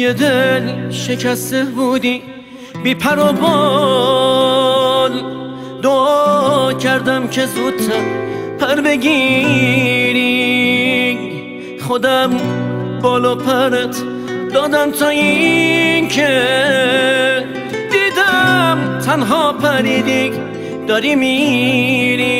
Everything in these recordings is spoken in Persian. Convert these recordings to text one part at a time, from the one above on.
یه دل شکسته بودی بی پر و بال دعا کردم که زودتر پر بگیری. خودم بالا پرت دادم تا این که دیدم تنها پریدی داری میری.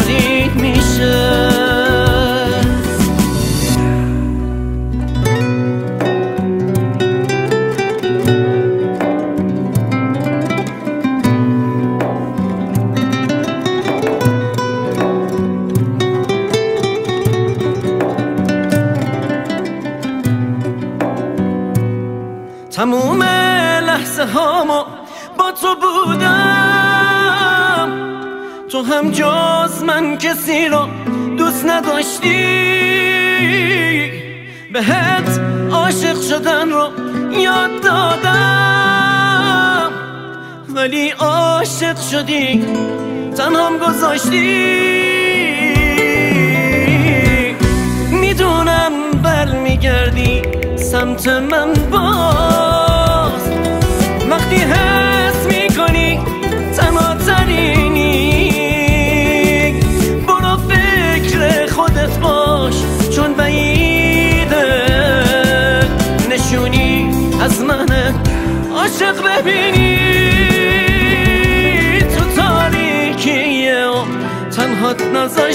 تکراری میشه. تموم لحظه هامو با تو بودم. تو هم جز من کسی رو دوست نداشتی. بهت عاشق شدن رو یاد دادم ولی عاشق شدی تنهام گذاشتی. می‌دونم برمیگردی سمت من با ببینی تو تاریکی تنهات پر